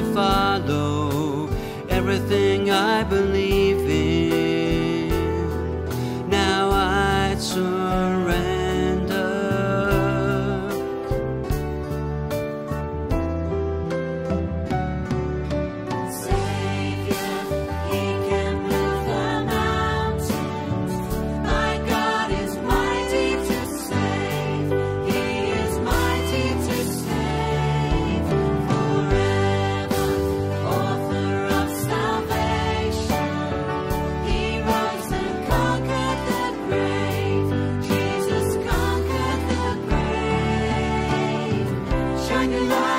to follow everything I believe Shine your light